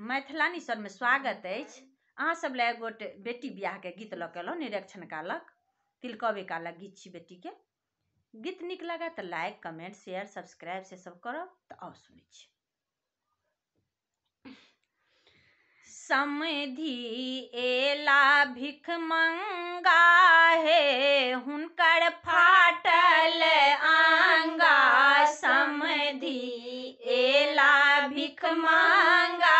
मैथिलानी स्वरमे स्वागत अछि। अहाँ सब लए एगो बेटी बियाहके गीत लऽ निरक्षण कालक तिलकबे कालक गीत छी बेटीके। गीत नीक लागए तऽ लाइक कमेंट शेयर सब्सक्राइब से सब करब तऽ आउ सुनै समधि एला भिख मंगा हे, हुनकर फाटल आंगा। समधि एला भिख मंगा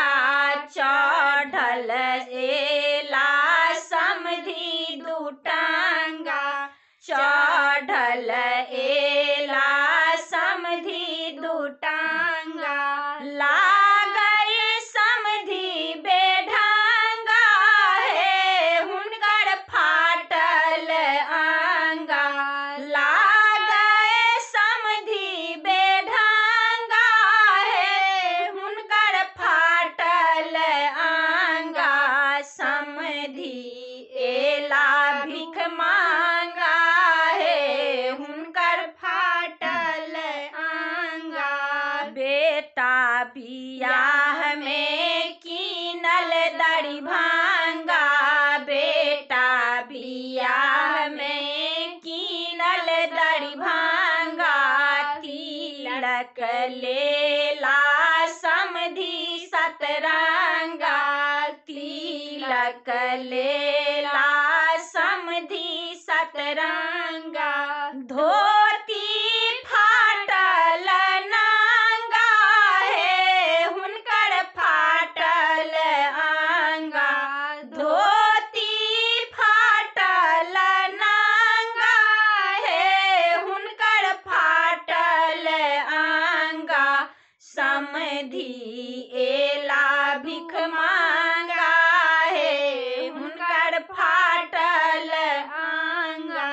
चढ़ल एला बियाह में कीनल दड़ी भांगा बेटा, बियाह में कीनल दड़ी भांगा तिलक लेला समधि सतरंगा। तिलक लेला समधि एला भिख मांगा हे, हुनकर फाटल आंगा।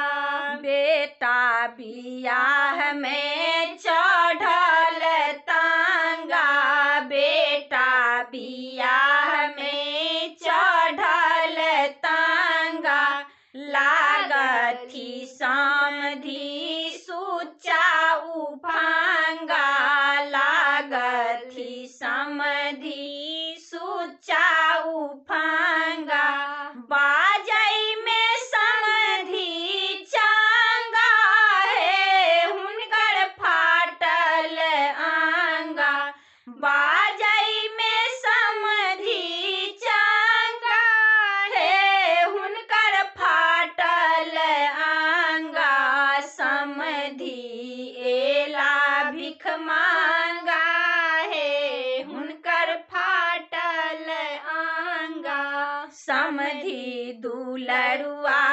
बेटा बियाह में चढ़ल तांगा। बेटा बियाह में चढ़ल तांगा। लागथी समधि दुलरुआ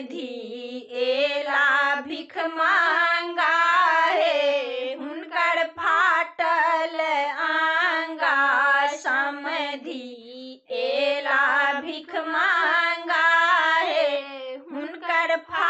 धी एला भिख मांगा हे। हुनकर फाटल आंगा। समधि एला भिख मांगा है। हुनकर फा